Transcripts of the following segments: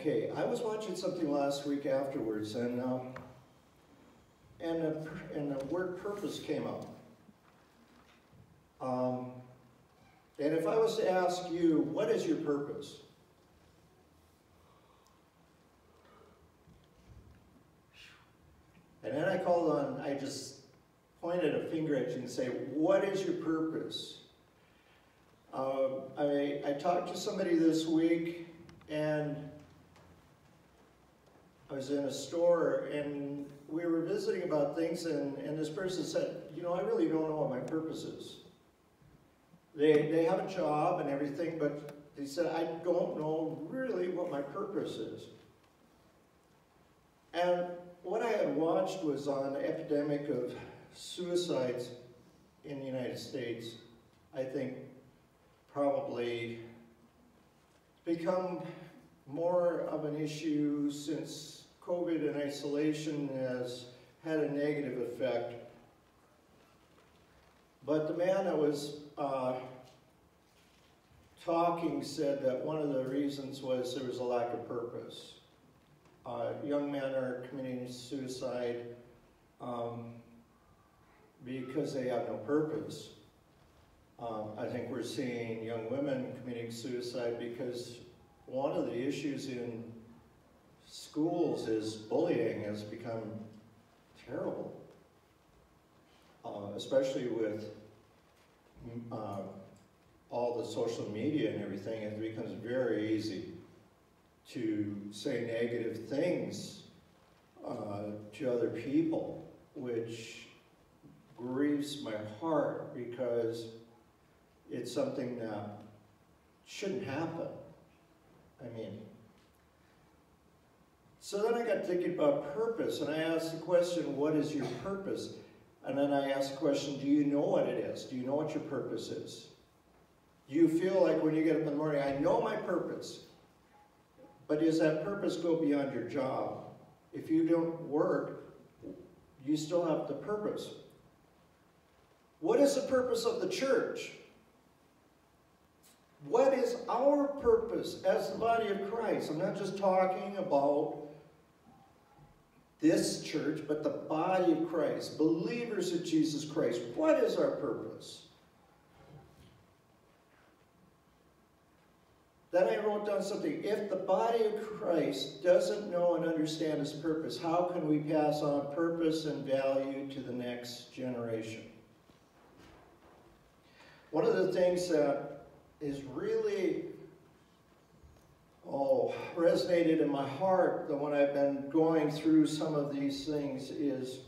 Okay, I was watching something last week afterwards, and um, and the, and the word purpose came up. Um, and if I was to ask you, what is your purpose? And then I called on, I just pointed a finger at you and say, what is your purpose? Uh, I, I talked to somebody this week and I was in a store and we were visiting about things and, and this person said, you know, I really don't know what my purpose is. They, they have a job and everything, but they said, I don't know really what my purpose is. And what I had watched was on epidemic of suicides in the United States, I think probably become more of an issue since COVID and isolation has had a negative effect. But the man that was uh, talking said that one of the reasons was there was a lack of purpose. Uh, young men are committing suicide um, because they have no purpose. Um, I think we're seeing young women committing suicide because one of the issues in schools is bullying has become terrible, uh, especially with uh, all the social media and everything. It becomes very easy to say negative things uh, to other people, which grieves my heart because it's something that shouldn't happen. I mean, so then I got thinking about purpose, and I asked the question, what is your purpose? And then I asked the question, do you know what it is? Do you know what your purpose is? You feel like when you get up in the morning, I know my purpose, but does that purpose go beyond your job? If you don't work, you still have the purpose. What is the purpose of the church? What is our purpose as the body of Christ? I'm not just talking about this church, but the body of Christ, believers of Jesus Christ. What is our purpose? Then I wrote down something. If the body of Christ doesn't know and understand its purpose, how can we pass on purpose and value to the next generation? One of the things that is really oh, resonated in my heart that when I've been going through some of these things is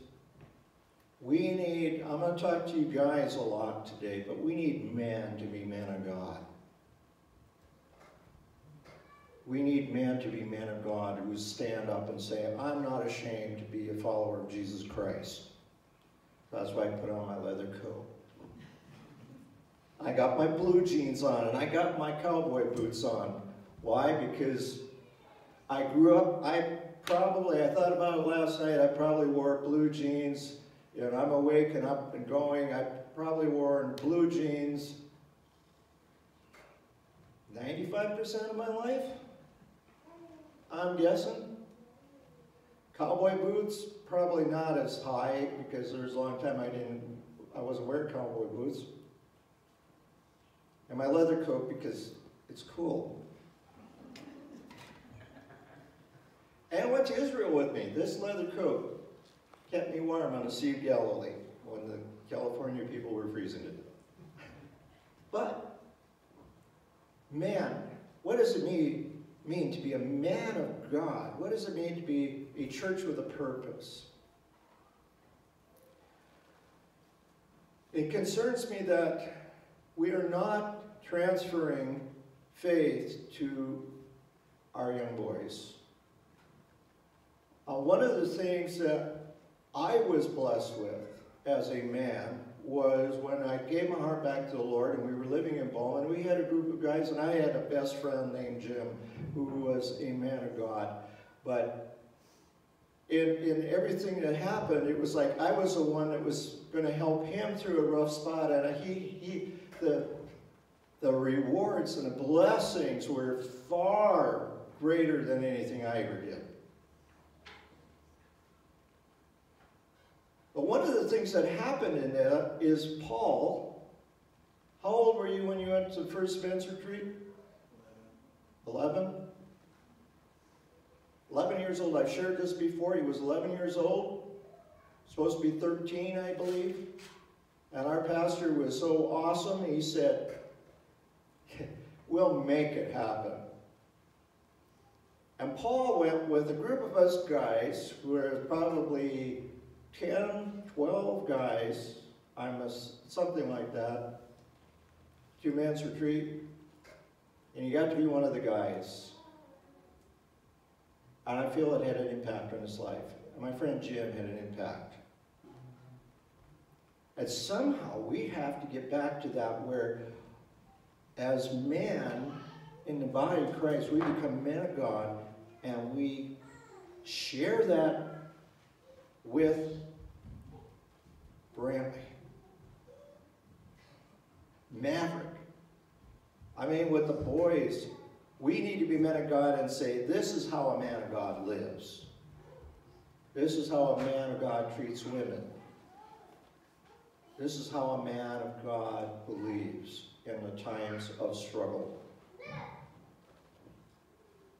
we need, I'm going to talk to you guys a lot today, but we need men to be men of God. We need men to be men of God who stand up and say, I'm not ashamed to be a follower of Jesus Christ. That's why I put on my leather coat. I got my blue jeans on and I got my cowboy boots on. Why? Because I grew up, I probably, I thought about it last night, I probably wore blue jeans. You know, I'm awake and up and going. I probably wore blue jeans 95% of my life. I'm guessing. Cowboy boots, probably not as high because there's a long time I didn't, I wasn't wearing cowboy boots. And my leather coat because it's cool. And went to Israel with me. This leather coat kept me warm on the Sea of Galilee when the California people were freezing to death. But, man, what does it mean mean to be a man of God? What does it mean to be a church with a purpose? It concerns me that we are not transferring faith to our young boys. Uh, one of the things that I was blessed with as a man was when I gave my heart back to the Lord and we were living in Bowman, we had a group of guys and I had a best friend named Jim who was a man of God. But in, in everything that happened, it was like I was the one that was going to help him through a rough spot and he, he the, the rewards and the blessings were far greater than anything I ever did. But one of the things that happened in that is Paul, how old were you when you went to the first men's retreat? 11? 11 years old. I've shared this before. He was 11 years old. Supposed to be 13, I believe. And our pastor was so awesome, he said, We'll make it happen. And Paul went with a group of us guys, who were probably 10, 12 guys, I'm a, something like that, two men's retreat, and you got to be one of the guys. And I feel it had an impact on his life. My friend Jim had an impact. And somehow we have to get back to that where, as men in the body of Christ, we become men of God and we share that with Brantley, Maverick. I mean, with the boys, we need to be men of God and say, this is how a man of God lives. This is how a man of God treats women. This is how a man of God believes in the times of struggle.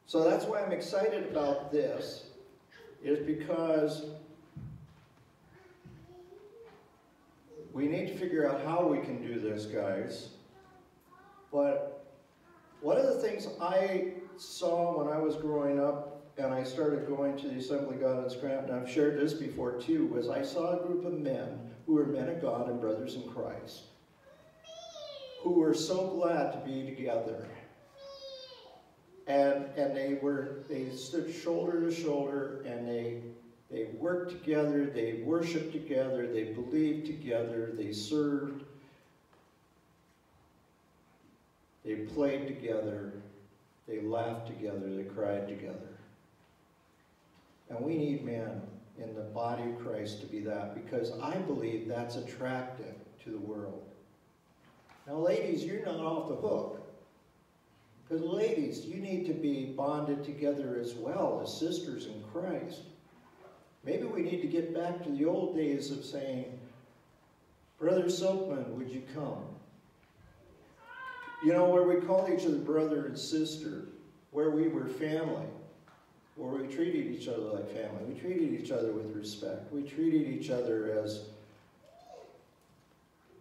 So that's why I'm excited about this, is because we need to figure out how we can do this, guys. But one of the things I saw when I was growing up and I started going to the Assembly God in Scranton, I've shared this before too, was I saw a group of men who were men of God and brothers in Christ, who were so glad to be together. And, and they were, they stood shoulder to shoulder and they they worked together, they worshiped together, they believed together, they served, they played together, they laughed together, they cried together. And we need men in the body of Christ to be that because I believe that's attractive to the world. Now, ladies, you're not off the hook. Because, ladies, you need to be bonded together as well as sisters in Christ. Maybe we need to get back to the old days of saying, Brother Soapman, would you come? You know, where we called each other brother and sister, where we were family, where we treated each other like family. We treated each other with respect. We treated each other as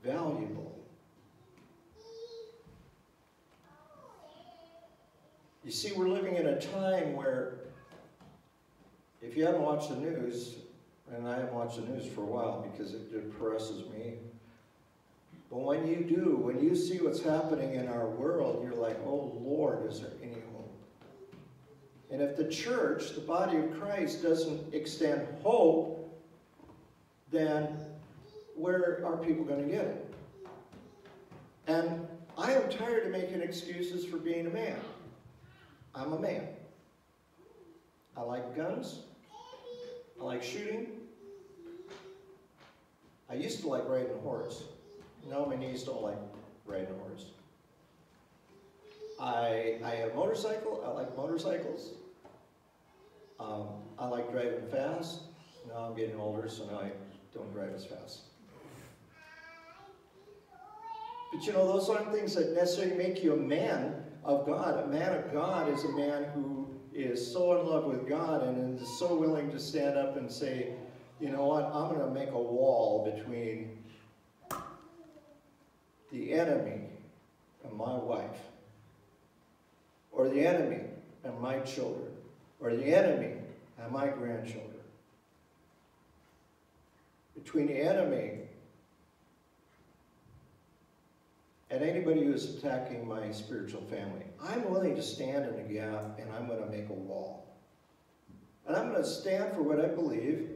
valuable. You see, we're living in a time where if you haven't watched the news, and I haven't watched the news for a while because it depresses me, but when you do, when you see what's happening in our world, you're like, oh Lord, is there any hope? And if the church, the body of Christ, doesn't extend hope, then where are people going to get it? And I am tired of making excuses for being a man. I'm a man. I like guns. I like shooting. I used to like riding a horse. Now my knees don't like riding a horse. I, I have a motorcycle. I like motorcycles. Um, I like driving fast. Now I'm getting older, so now I don't drive as fast. But you know, those aren't things that necessarily make you a man of God. A man of God is a man who is so in love with God and is so willing to stand up and say, you know what, I'm going to make a wall between the enemy and my wife, or the enemy and my children, or the enemy and my grandchildren. Between the enemy and anybody who's attacking my spiritual family. I'm willing to stand in a gap and I'm going to make a wall. And I'm going to stand for what I believe.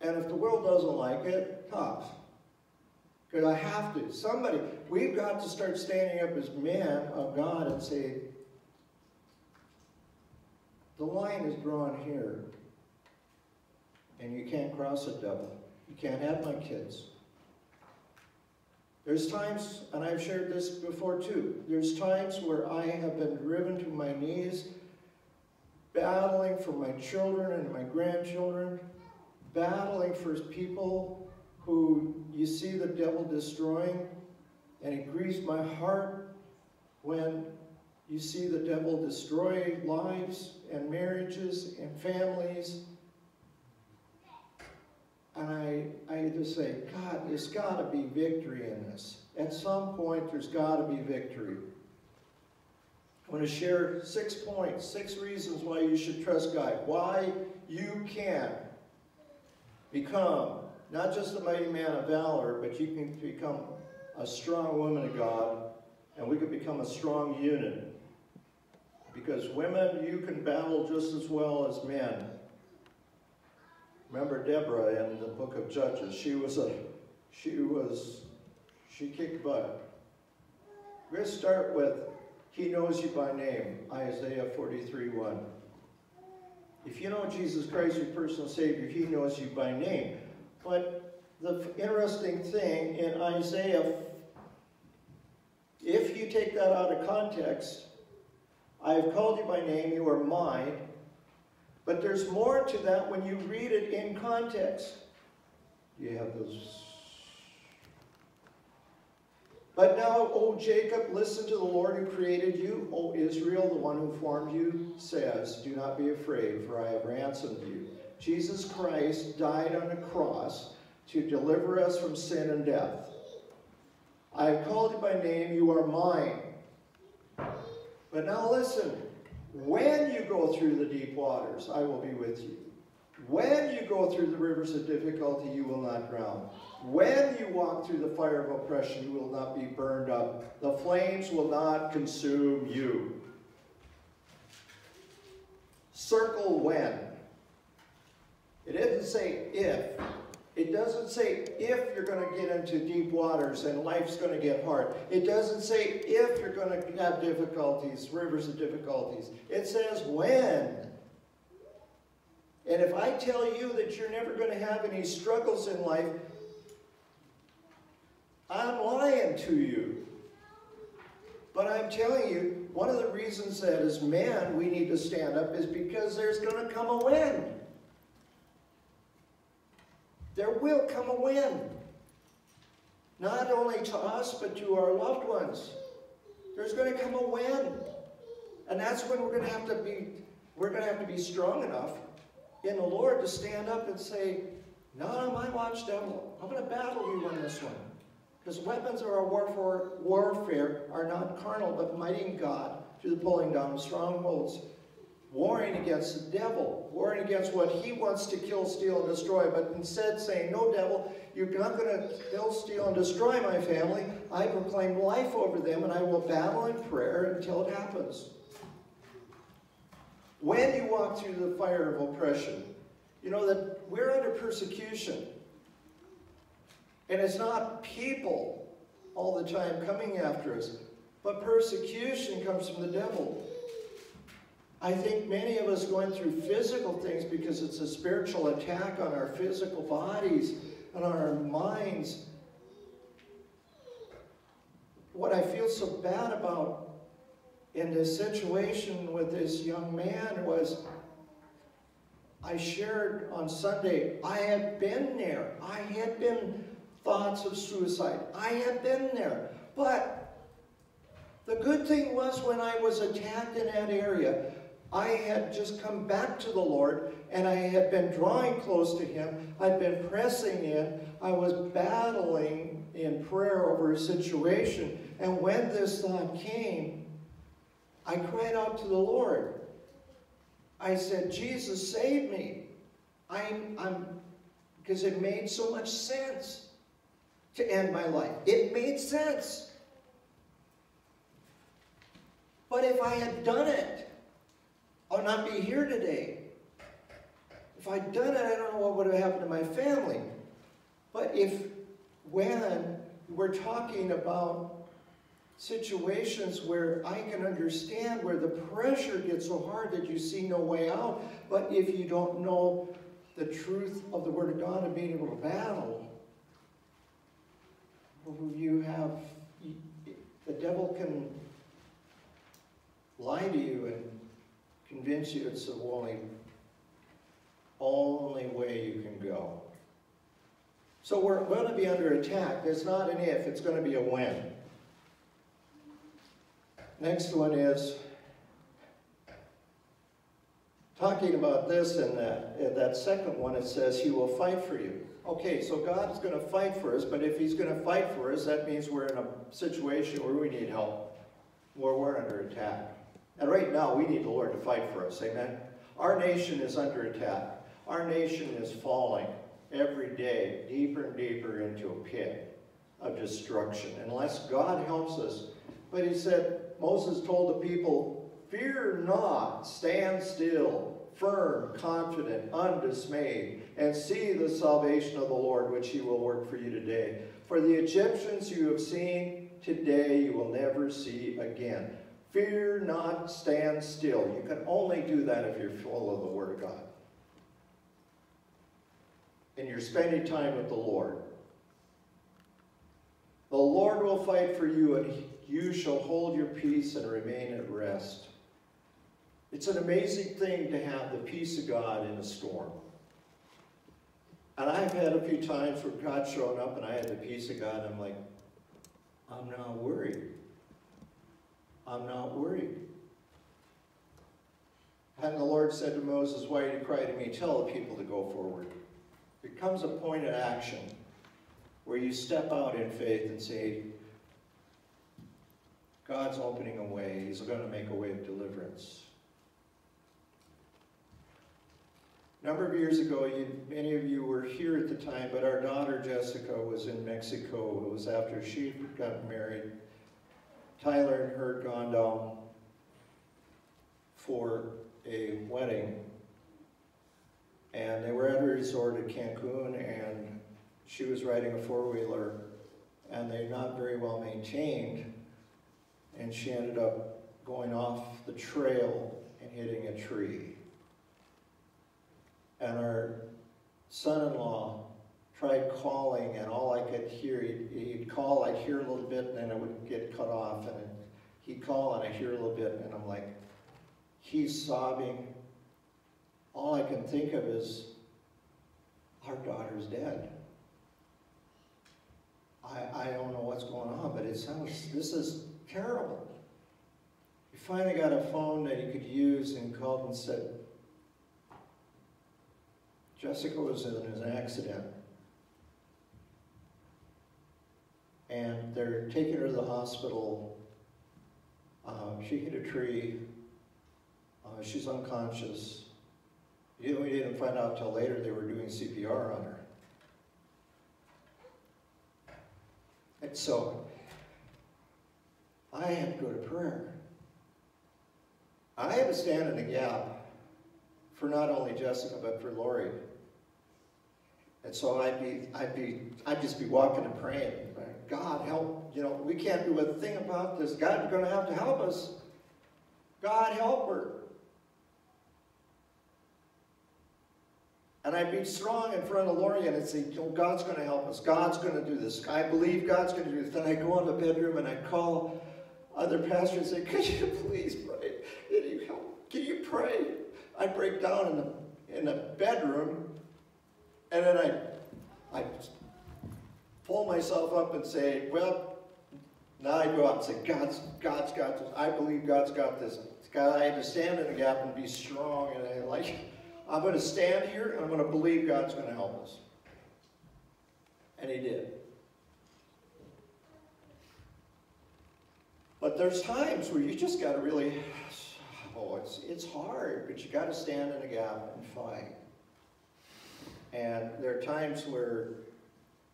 And if the world doesn't like it, tough. Because I have to. Somebody, we've got to start standing up as men of God and say, the line is drawn here. And you can't cross it double. You can't have my kids. There's times, and I've shared this before too, there's times where I have been driven to my knees battling for my children and my grandchildren, battling for people who you see the devil destroying, and it grieves my heart when you see the devil destroy lives and marriages and families. And I say, God, there's got to be victory in this. At some point, there's got to be victory. I want to share six points, six reasons why you should trust God. Why you can become not just a mighty man of valor, but you can become a strong woman of God, and we can become a strong unit. Because women, you can battle just as well as men. Remember Deborah in the book of Judges. She was a, she was, she kicked butt. We're going to start with, He knows you by name, Isaiah 43, 1. If you know Jesus Christ, your personal Savior, He knows you by name. But the interesting thing in Isaiah, if you take that out of context, I have called you by name, you are mine. But there's more to that when you read it in context. You have those. But now, O Jacob, listen to the Lord who created you. O Israel, the one who formed you, says, Do not be afraid, for I have ransomed you. Jesus Christ died on a cross to deliver us from sin and death. I have called you by name, you are mine. But now listen, when you go through the deep waters, I will be with you. When you go through the rivers of difficulty, you will not drown. When you walk through the fire of oppression, you will not be burned up. The flames will not consume you. Circle when. It didn't say if. It doesn't say if you're going to get into deep waters and life's going to get hard. It doesn't say if you're going to have difficulties, rivers of difficulties. It says when. And if I tell you that you're never going to have any struggles in life, I'm lying to you. But I'm telling you, one of the reasons that as men we need to stand up is because there's going to come a when. There will come a win. Not only to us, but to our loved ones. There's going to come a win. And that's when we're going to have to be, we're going to have to be strong enough in the Lord to stand up and say, not on my watch, devil. I'm going to battle you on this one. Because weapons of our warfare, warfare are not carnal, but mighty in God through the pulling down of strongholds warring against the devil, warring against what he wants to kill, steal, and destroy, but instead saying, no, devil, you're not going to kill, steal, and destroy my family. I proclaim life over them, and I will battle in prayer until it happens. When you walk through the fire of oppression, you know that we're under persecution. And it's not people all the time coming after us, but persecution comes from the devil. I think many of us going through physical things because it's a spiritual attack on our physical bodies and on our minds. What I feel so bad about in this situation with this young man was I shared on Sunday, I had been there. I had been thoughts of suicide. I had been there. But the good thing was when I was attacked in that area, I had just come back to the Lord and I had been drawing close to Him. I'd been pressing in. I was battling in prayer over a situation. And when this thought came, I cried out to the Lord. I said, Jesus, save me. I'm, I'm, because it made so much sense to end my life. It made sense. But if I had done it, I would not be here today. If I'd done it, I don't know what would have happened to my family. But if, when we're talking about situations where I can understand where the pressure gets so hard that you see no way out, but if you don't know the truth of the Word of God and being able to battle, you have, the devil can lie to you and convince you it's the only, only way you can go. So we're going to be under attack. It's not an if, it's going to be a when. Next one is talking about this and that. In that second one, it says, He will fight for you. Okay, so God is going to fight for us, but if He's going to fight for us, that means we're in a situation where we need help, where we're under attack. And right now, we need the Lord to fight for us. Amen? Our nation is under attack. Our nation is falling every day deeper and deeper into a pit of destruction unless God helps us. But he said, Moses told the people, Fear not, stand still, firm, confident, undismayed, and see the salvation of the Lord, which he will work for you today. For the Egyptians you have seen today, you will never see again. Fear not, stand still. You can only do that if you're full of the Word of God. And you're spending time with the Lord. The Lord will fight for you, and you shall hold your peace and remain at rest. It's an amazing thing to have the peace of God in a storm. And I've had a few times where God's shown up and I had the peace of God, and I'm like, I'm not worried. I'm not worried. And the Lord said to Moses, Why do you cry to me? Tell the people to go forward. It comes a point of action where you step out in faith and say, God's opening a way. He's going to make a way of deliverance. A number of years ago, you, many of you were here at the time, but our daughter Jessica was in Mexico. It was after she got married. Tyler and her gone down for a wedding. And they were at a resort at Cancun, and she was riding a four-wheeler, and they're not very well maintained. And she ended up going off the trail and hitting a tree. And our son-in-law tried calling, and all I could hear, he'd, he'd, call, I'd hear a little bit, and then it would get cut off, and he'd call, and I'd hear a little bit, and I'm like, he's sobbing. All I can think of is, our daughter's dead. I, I don't know what's going on, but it sounds, this is terrible. He finally got a phone that he could use and called and said, Jessica was in an accident. And they're taking her to the hospital. Uh, she hit a tree. Uh, she's unconscious. You know, we didn't find out till later they were doing CPR on her. And so, I had to go to prayer. I had to stand in the gap for not only Jessica, but for Lori. And so I'd be, I'd be, I'd just be walking and praying. God help, you know, we can't do a thing about this. God's going to have to help us. God help her. And I'd be strong in front of Lori and I'd say, oh, God's going to help us. God's going to do this. I believe God's going to do this. Then I'd go in the bedroom and I'd call other pastors and say, could you please pray? Can you help? Can you pray? I'd break down in the, in the bedroom and then I, I pull myself up and say, well, now I go out and say, God's, God's got this. I believe God's got this. God, I had to stand in the gap and be strong. And I like, I'm going to stand here and I'm going to believe God's going to help us. And he did. But there's times where you just got to really, oh, it's, it's hard, but you got to stand in the gap and fight. And there are times where,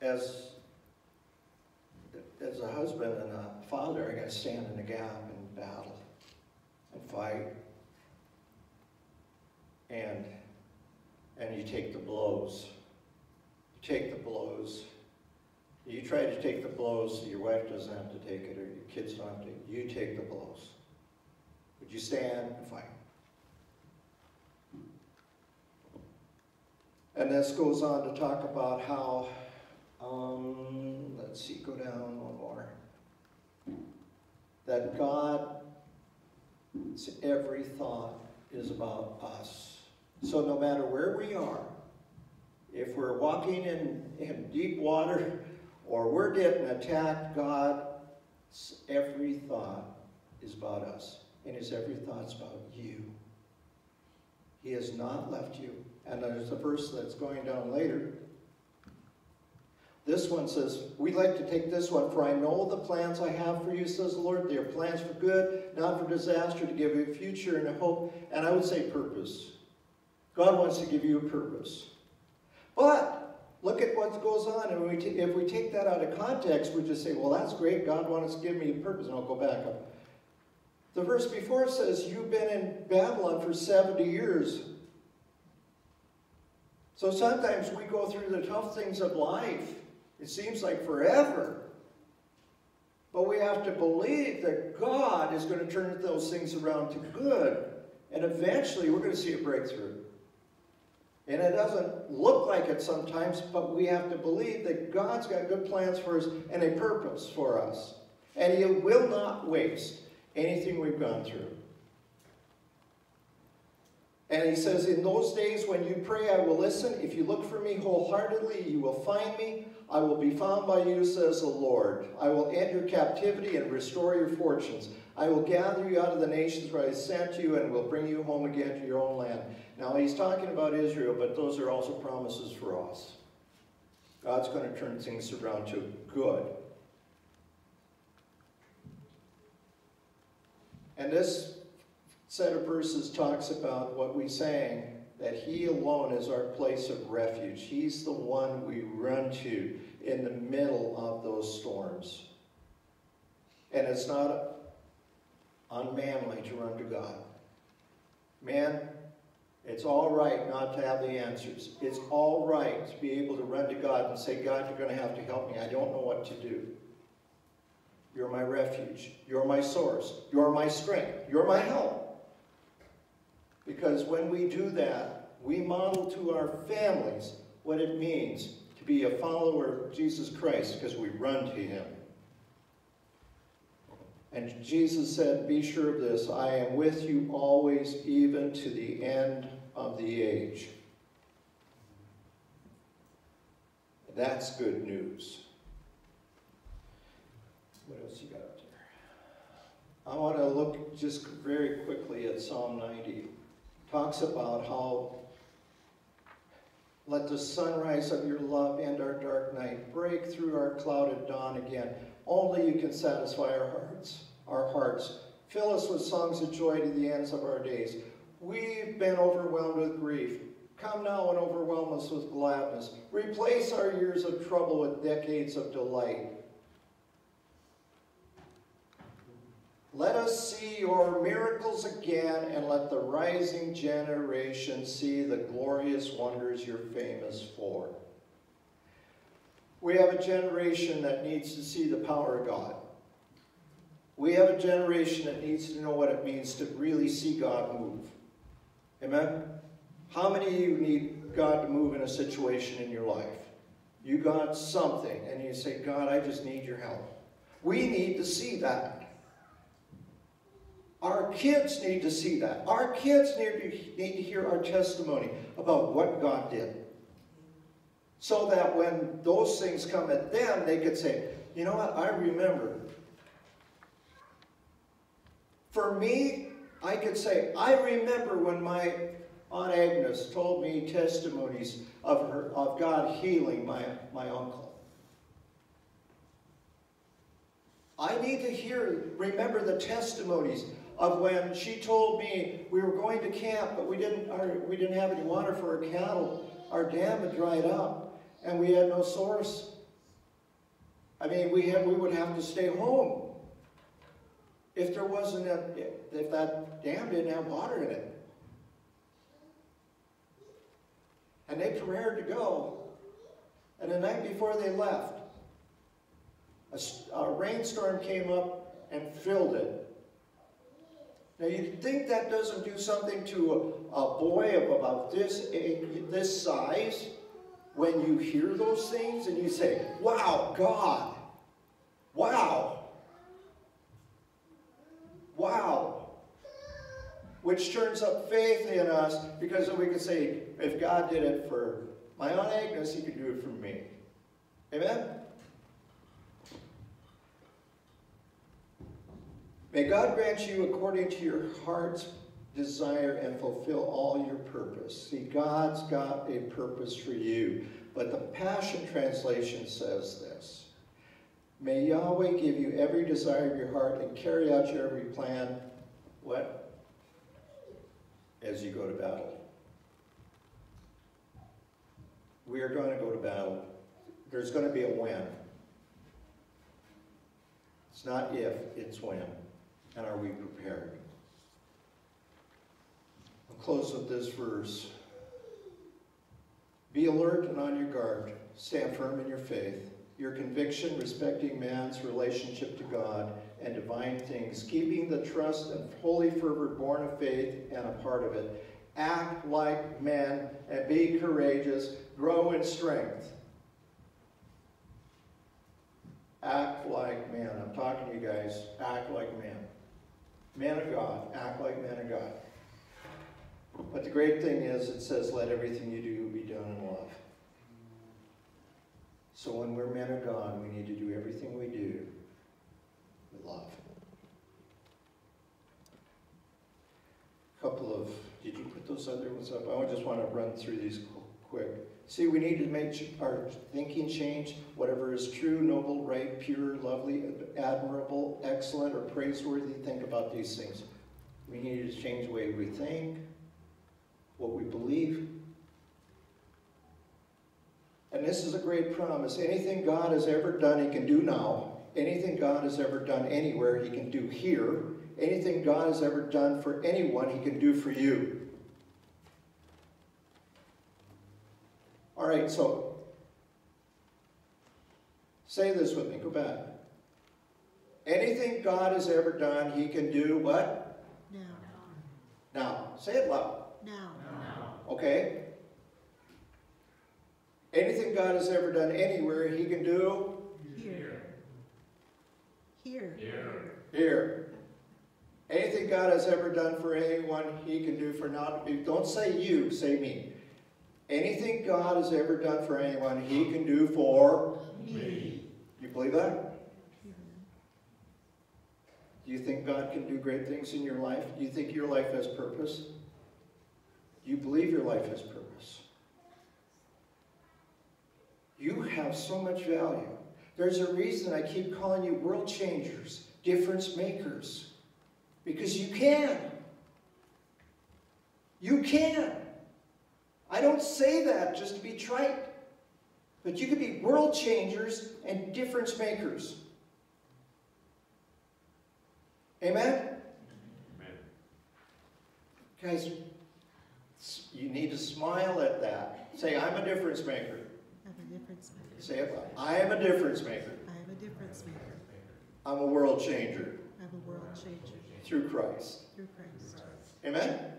as, as a husband and a father, I got to stand in the gap and battle and fight. And, and you take the blows. You take the blows. You try to take the blows so your wife doesn't have to take it or your kids don't have to. You take the blows. Would you stand and fight? And this goes on to talk about how, um, let's see, go down one more. That God's every thought is about us. So no matter where we are, if we're walking in, in deep water or we're getting attacked, God's every thought is about us. And his every thought's about you. He has not left you. And there's a verse that's going down later. This one says, we like to take this one, for I know the plans I have for you, says the Lord. They are plans for good, not for disaster, to give you a future and a hope. And I would say purpose. God wants to give you a purpose. But look at what goes on. And we if we take that out of context, we just say, well, that's great. God wants to give me a purpose. And I'll go back up. The verse before says, You've been in Babylon for 70 years. So sometimes we go through the tough things of life. It seems like forever. But we have to believe that God is going to turn those things around to good. And eventually we're going to see a breakthrough. And it doesn't look like it sometimes, but we have to believe that God's got good plans for us and a purpose for us. And He will not waste anything we've gone through. And he says, In those days when you pray, I will listen. If you look for me wholeheartedly, you will find me. I will be found by you, says the Lord. I will end your captivity and restore your fortunes. I will gather you out of the nations where I sent you and will bring you home again to your own land. Now, he's talking about Israel, but those are also promises for us. God's going to turn things around to good. And this set of verses talks about what we sang, that he alone is our place of refuge. He's the one we run to in the middle of those storms. And it's not unmanly to run to God. Man, it's all right not to have the answers. It's all right to be able to run to God and say, God, you're going to have to help me. I don't know what to do. You're my refuge. You're my source. You're my strength. You're my help. Because when we do that, we model to our families what it means to be a follower of Jesus Christ because we run to him. And Jesus said, Be sure of this, I am with you always, even to the end of the age. That's good news. What else you got up there? I want to look just very quickly at Psalm 90. Talks about how let the sunrise of your love end our dark night, break through our clouded dawn again. Only you can satisfy our hearts, our hearts. Fill us with songs of joy to the ends of our days. We've been overwhelmed with grief. Come now and overwhelm us with gladness. Replace our years of trouble with decades of delight. Let us see your miracles again, and let the rising generation see the glorious wonders you're famous for. We have a generation that needs to see the power of God. We have a generation that needs to know what it means to really see God move. Amen? How many of you need God to move in a situation in your life? You got something, and you say, God, I just need your help. We need to see that. Our kids need to see that. Our kids need to, need to hear our testimony about what God did. So that when those things come at them, they could say, you know what, I remember. For me, I could say, I remember when my Aunt Agnes told me testimonies of, her, of God healing my, my uncle. I need to hear, remember the testimonies of when she told me we were going to camp, but we didn't, our, we didn't have any water for our cattle. Our dam had dried up, and we had no source. I mean, we, had, we would have to stay home if there wasn't a, if that dam didn't have water in it. And they prepared to go. And the night before they left, a, a rainstorm came up and filled it. Now you'd think that doesn't do something to a, a boy of about this, eh, eh, this size when you hear those things and you say, wow, God, wow, wow. which turns up faith in us because then we can say, if God did it for my Aunt Agnes, he could do it for me. Amen? May God grant you according to your heart's desire and fulfill all your purpose. See, God's got a purpose for you. But the Passion Translation says this. May Yahweh give you every desire of your heart and carry out your every plan. What? As you go to battle. We are going to go to battle. There's going to be a when. It's not if, it's when. And are we prepared? I'll close with this verse. Be alert and on your guard. Stand firm in your faith. Your conviction respecting man's relationship to God and divine things, keeping the trust and holy fervor born of faith and a part of it. Act like men and be courageous. Grow in strength. Act like men. I'm talking to you guys. Act like men. Men of God. Act like men of God. But the great thing is, it says, let everything you do be done in love. So when we're men of God, we need to do everything we do with love. A couple of, did you put those other ones up? I just want to run through these quick. See, we need to make our thinking change. Whatever is true, noble, right, pure, lovely, admirable, excellent, or praiseworthy, think about these things. We need to change the way we think, what we believe. And this is a great promise. Anything God has ever done, he can do now. Anything God has ever done anywhere, he can do here. Anything God has ever done for anyone, he can do for you. All right, so say this with me. Go back. Anything God has ever done, he can do what? Now. Now. Say it loud. Now. Okay? Anything God has ever done anywhere, he can do Here. Here. Here. here. Anything God has ever done for anyone, he can do for not. Don't say you, say me. Anything God has ever done for anyone, he can do for Me. You believe that? Do you think God can do great things in your life? Do you think your life has purpose? Do you believe your life has purpose? You have so much value. There's a reason I keep calling you world changers, difference makers. Because you can. You can. I don't say that just to be trite. But you can be world changers and difference makers. Amen? Amen. Guys, you need to smile at that. Say, I'm a difference maker. I'm a difference maker. Say it loud. I am a difference maker. I am a difference maker. I'm a world changer I'm a world changer through Christ. through Christ. Amen?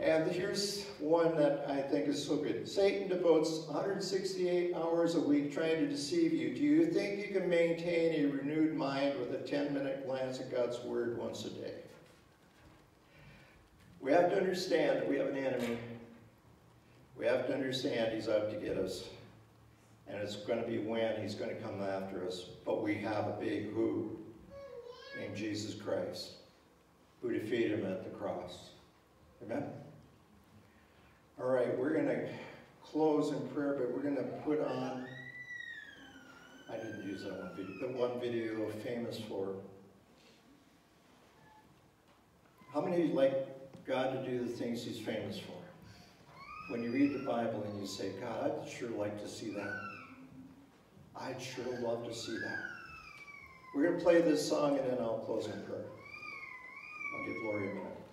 And here's one that I think is so good. Satan devotes 168 hours a week trying to deceive you. Do you think you can maintain a renewed mind with a 10 minute glance at God's Word once a day? We have to understand that we have an enemy. We have to understand he's out to get us. And it's going to be when he's going to come after us. But we have a big who named Jesus Christ who defeated him at the cross. Amen? All right, we're going to close in prayer, but we're going to put on, I didn't use that one video, the one video famous for. How many of you like God to do the things he's famous for? When you read the Bible and you say, God, I'd sure like to see that. I'd sure love to see that. We're going to play this song and then I'll close in prayer. I'll give Lori a minute.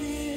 feel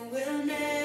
will never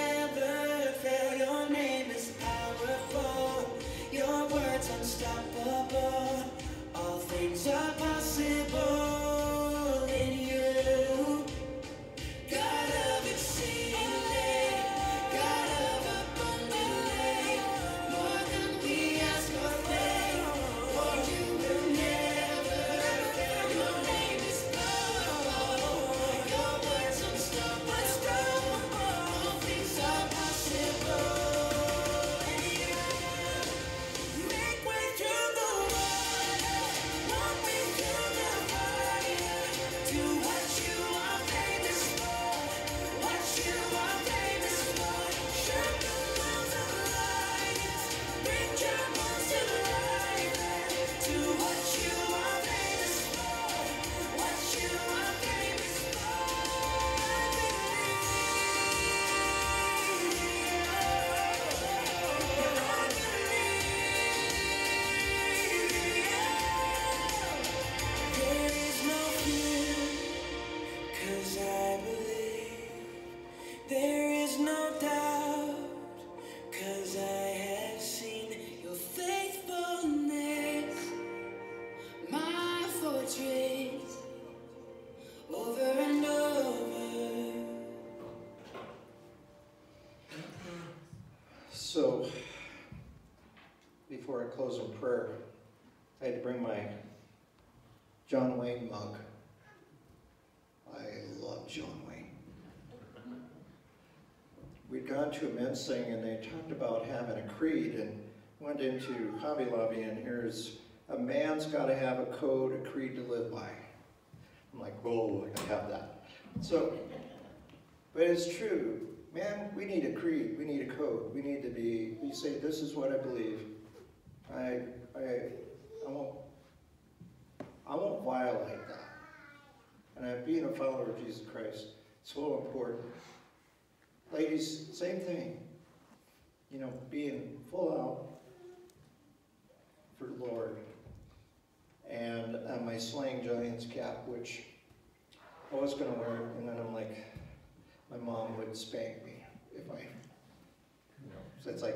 John Wayne mug. I love John Wayne. We'd gone to a men's thing and they talked about having a creed and went into Hobby Lobby and here's a man's got to have a code, a creed to live by. I'm like, whoa, I gotta have that. So, but it's true. Man, we need a creed. We need a code. We need to be, we say, this is what I believe. I, I, I won't, I won't violate that. Being a follower of Jesus Christ, so important. Ladies, same thing. You know, being full out for the Lord. And uh, my slaying giants cap, which I was gonna wear, it, and then I'm like, my mom would spank me if I, you know, so it's like,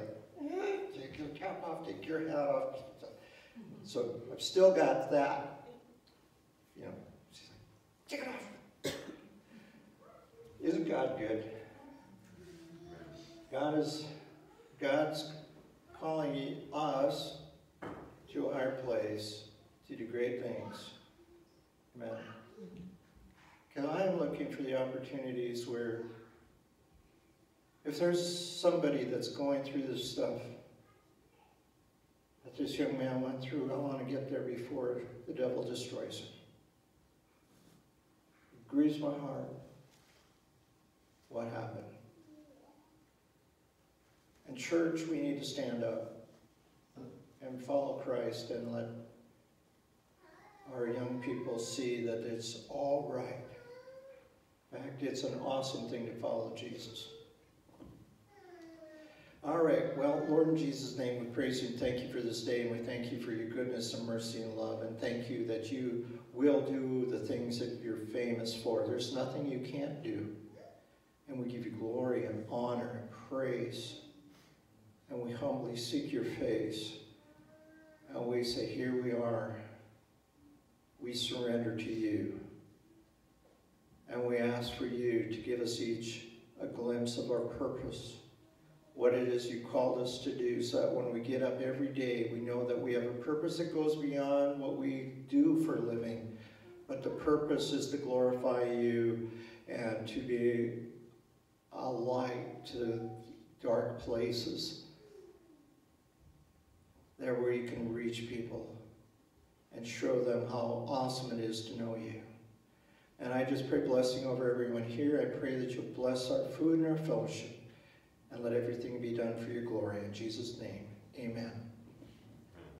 eh, take your cap off, take your hat off. So I've still got that, you know, she's like, take it off. Isn't God good? God is, God's calling us to our place to do great things. Amen. Because I am looking for the opportunities where if there's somebody that's going through this stuff, that this young man went through, I want to get there before the devil destroys. It grieves my heart. What happened? In church, we need to stand up and follow Christ and let our young people see that it's all right. In fact, it's an awesome thing to follow Jesus. All right, well, Lord, in Jesus' name, we praise you and thank you for this day, and we thank you for your goodness and mercy and love, and thank you that you will do the things that you're famous for. There's nothing you can't do. And we give you glory and honor and praise. And we humbly seek your face. And we say, Here we are. We surrender to you. And we ask for you to give us each a glimpse of our purpose, what it is you called us to do, so that when we get up every day, we know that we have a purpose that goes beyond what we do for a living. But the purpose is to glorify you and to be a light to dark places. There where you can reach people and show them how awesome it is to know you. And I just pray blessing over everyone here. I pray that you'll bless our food and our fellowship and let everything be done for your glory. In Jesus' name, amen.